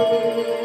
Música